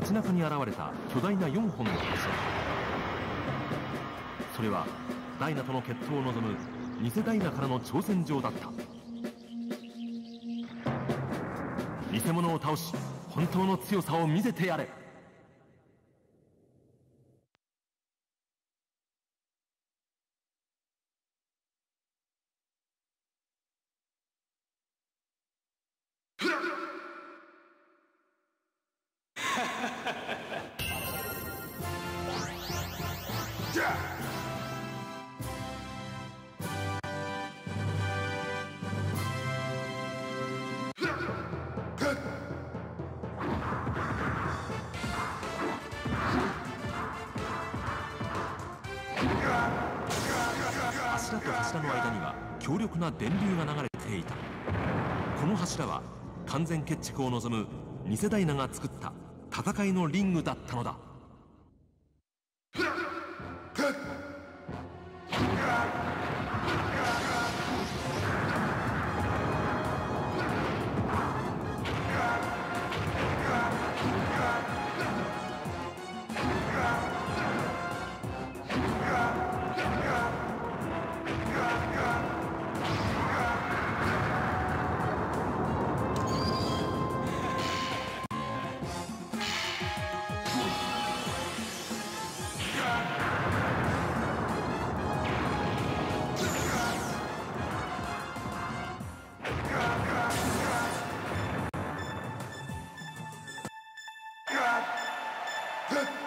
街中に現れた巨大な4本の柱それはダイナとの決闘を望む偽ダイナからの挑戦状だった。偽物を倒し本当の強さを見せてやれ。柱と柱の間には強力な電流が流れていた。この柱は完全決着を望む偽ダイナが作った戦いのリングだったのだ。Yeah.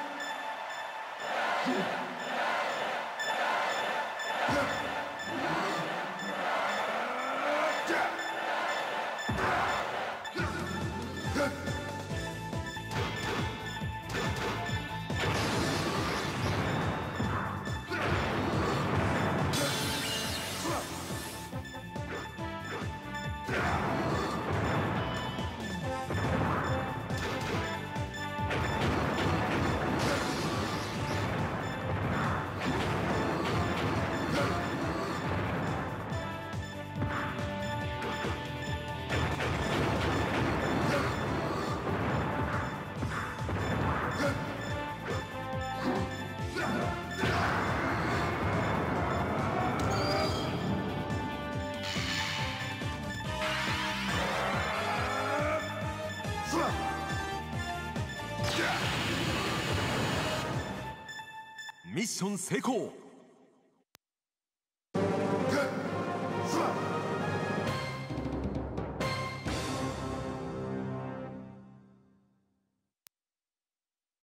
ミッション成功。